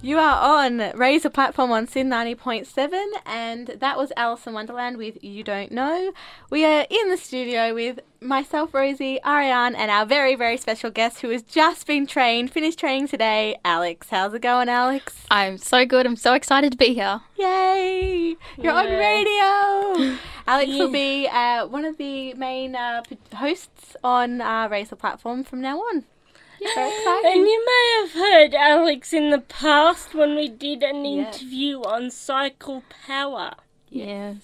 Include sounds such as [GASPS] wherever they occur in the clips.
You are on a Platform on SYN 90.7, and that was Alice in Wonderland with You Don't Know. We are in the studio with myself, Rosie, Ariane, and our very, very special guest who has just been trained, finished training today, Alex. How's it going, Alex? I'm so good. I'm so excited to be here. Yay! You're on radio! [LAUGHS] Alex will be uh, one of the main uh, hosts on uh, a Platform from now on. Exciting. And you may have heard Alex in the past when we did an Yeah. interview on cycle power. Yes.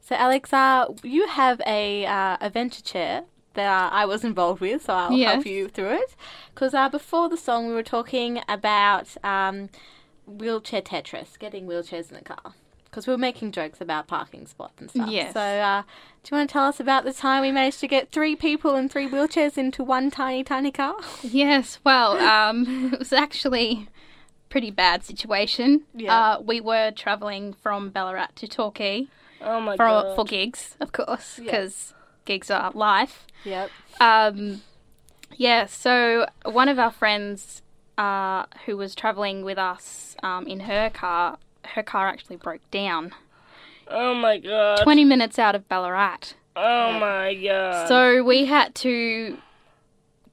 So, Alex, uh, you have a uh, adventure chair that uh, I was involved with, so I'll Yes. help you through it. Because uh, before the song, we were talking about um, wheelchair Tetris, getting wheelchairs in the car. Because we were making jokes about parking spots and stuff. Yes. So, uh, do you want to tell us about the time we managed to get three people and three wheelchairs into one tiny, tiny car? [LAUGHS] Yes. Well, um, [LAUGHS] it was actually a pretty bad situation. Yeah. Uh, we were traveling from Ballarat to Torquay Oh my for god. for gigs, of course, Yeah. because gigs are life. Yep. Um, yeah. So one of our friends, uh, who was traveling with us, um, in her car, her car actually broke down. oh my god. Twenty minutes out of Ballarat. Oh my god. So we had to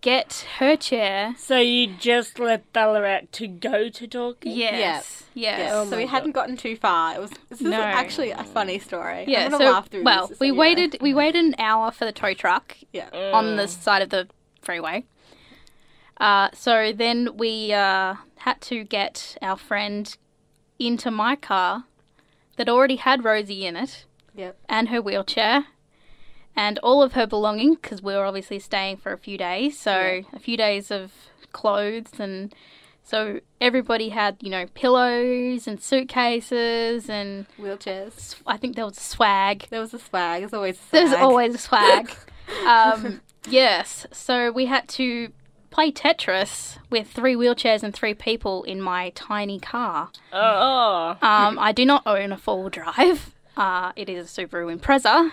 get her chair. So you just left Ballarat to go to Torquay? Yes. Yes. Yeah. Oh so we God. hadn't gotten too far. It was this is No. actually a funny story. Yeah. I'm gonna So laugh through well, this, we so you waited. We waited an hour for the tow truck Yeah. on the side of the freeway. Uh, so then we uh, had to get our friend into my car that already had Rosie in it Yep. and her wheelchair and all of her belongings because we were obviously staying for a few days. So Yeah. a few days of clothes and so everybody had you know pillows and suitcases and Wheelchairs. I think there was swag. There was a swag. There's always a swag. There's always swag. [LAUGHS] um, yes, so we had to play Tetris with three wheelchairs and three people in my tiny car. Oh. Um, I do not own a four wheel drive. Uh, it is a Subaru Impreza.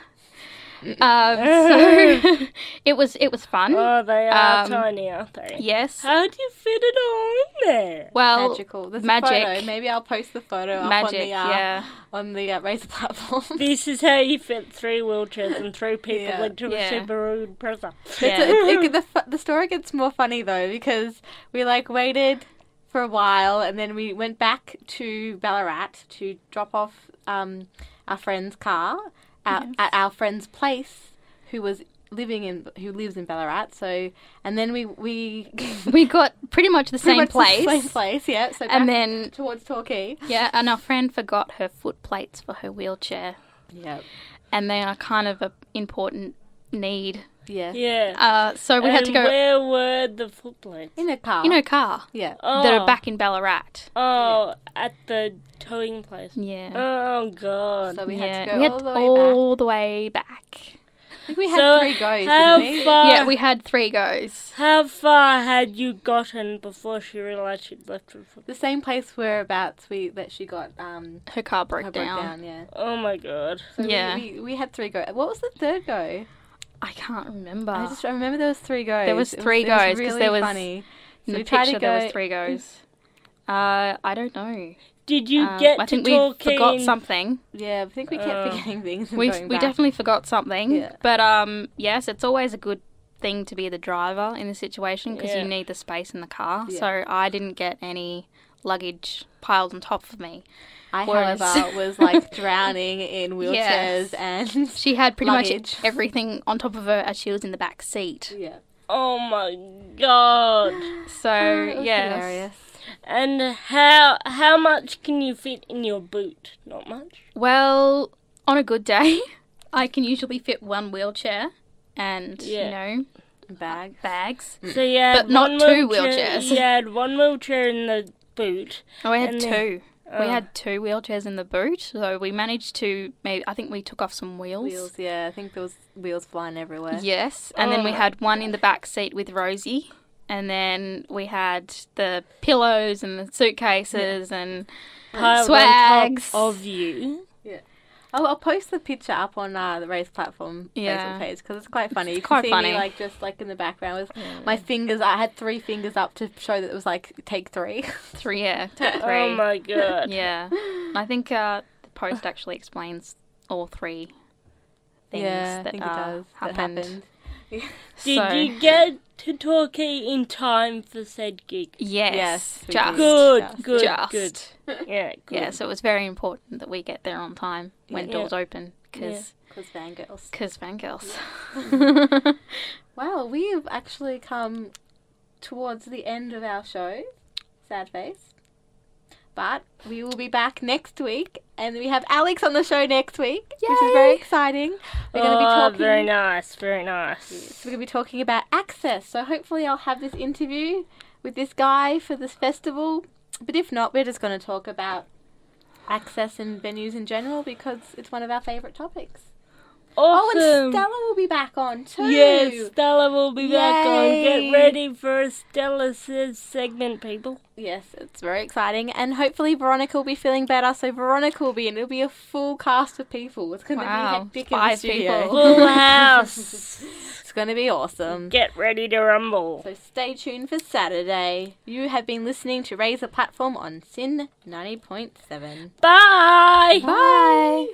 [LAUGHS] Um, so [LAUGHS] it was it was fun. Oh, they are Um, tiny, aren't they? yes. How do you fit it all in there? Well, magical. There's magic. Photo. Maybe I'll post the photo up magic. on the uh, yeah. on the uh, Razer platform. [LAUGHS] This is how you fit three wheelchairs and three people Yeah. into Yeah. a Subaru Impreza. Yeah. It- it- the the story gets more funny though because we like waited for a while and then we went back to Ballarat to drop off um, our friend's car at, Yes. at our friend's place, who was living in who lives in Ballarat. So and then we we [LAUGHS] we got pretty much the pretty same much the place. same place, yeah. So And then towards Torquay. yeah, and our friend forgot her foot plates for her wheelchair, Yeah. and they are kind of a important need. Yeah. Yeah. Uh, so we had to go Where were the footprints? In a car. in a car Yeah. Oh. that are back in Ballarat. Oh, at the towing place. Yeah. Oh god. So we had to go we had all the way back. all the way back. I think we had So, three goes, how didn't we? far? yeah, we had three goes. How far had you gotten before she realised she'd left her foot? The same place whereabouts we that she got um Her car broke her down. yeah. Oh my god. So we- Yeah. we, we, had three go. What was the third go? I can't remember. I just remember there was three goes. There was three it was goes, 'cause really there was- funny. in so the we tried to picture there was three goes. Uh, I don't know. Did you Um, get I think to we talking? forgot something. Yeah, I think we kept Uh, forgetting [LAUGHS] things. And We going we back. definitely forgot something. Yeah. But um, yes, it's always a good thing to be the driver in the situation because Yeah. you need the space in the car. Yeah. So I didn't get any luggage piled on top of me. I, Whereas- however, [LAUGHS] was like drowning in wheelchairs Yes. and She had pretty Luggage. much everything on top of her as she was in the back seat. yeah. Oh my god. [GASPS] So [GASPS] It was yes, hilarious. And how how much can you fit in your boot? Not much. well, on a good day, [LAUGHS] I can usually fit one wheelchair and Yeah. you know Bag. bags. So you had But not two wheelchairs. You had one wheelchair in the boot. Oh, we had two. then- We Oh. had two wheelchairs in the boot, so we managed to maybe I think we took off some wheels. Wheels. Yeah, I think there was wheels flying everywhere. Yes, and then Oh we had one in the back seat with Rosie, and then we had the pillows and the suitcases and piled swags. of you. Oh, I'll post the picture up on uh, the race platform Yeah. Facebook page because it's quite funny. You It's can quite see funny. me like just like in the background with my fingers. I had three fingers up to show that it was like take three. [LAUGHS] Three, yeah. [LAUGHS] take Three. Oh my god. Yeah. I think uh, the post actually explains all three things yeah, I that, think uh, it does. That happened. Happened. [LAUGHS] Did So- you get to Torquay in time for said gig? Yes. Yes, just. Good, Just. good, just. good. [LAUGHS] Yeah, good. Yeah, so it was very important that we get there on time when Yeah. doors open because Because fangirls. cause fangirls. [LAUGHS] Wow, we have actually come towards the end of our show. Sad face. But we will be back next week, and we have Alex on the show next week, which is very exciting. We're going to be oh, talking. very nice, very nice. So we're going to be talking about access. So hopefully, I'll have this interview with this guy for this festival. But if not, we're just going to talk about access and venues in general because it's one of our favourite topics. Awesome. Oh, and Stella will be back on too. Yes, Stella will be back on. Yay. Get ready for a Stella Says segment, people. Yes, it's very exciting, and hopefully Veronica will be feeling better. So Veronica will be, and it'll be a full cast of people. It's going to Wow, be hectic in the five studio. people. [LAUGHS] Full house. It's going to be awesome. Get ready to rumble. So stay tuned for Saturday. You have been listening to Raise a Platform on SYN ninety point seven. Bye. Bye.